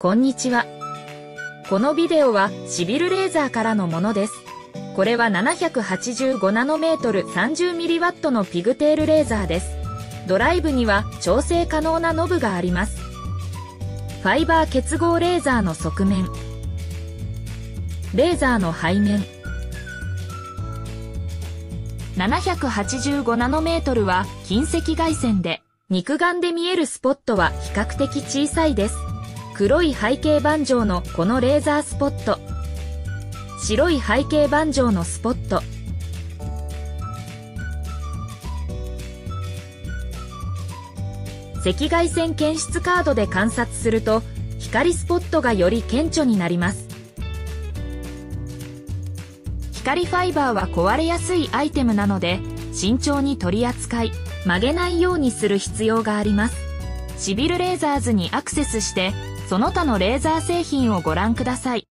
こんにちは。このビデオはシビルレーザーからのものです。これは785ナノメートル 30mW のピグテールレーザーです。ドライブには調整可能なノブがあります。ファイバー結合レーザーの側面。レーザーの背面。785ナノメートルは近赤外線で、肉眼で見えるスポットは比較的小さいです。黒い背景板状のこのレーザースポット。白い背景板状のスポット。赤外線検出カードで観察すると光スポットがより顕著になります。光ファイバーは壊れやすいアイテムなので慎重に取り扱い曲げないようにする必要があります。シビルレーザーズにアクセスしてその他のレーザー製品をご覧ください。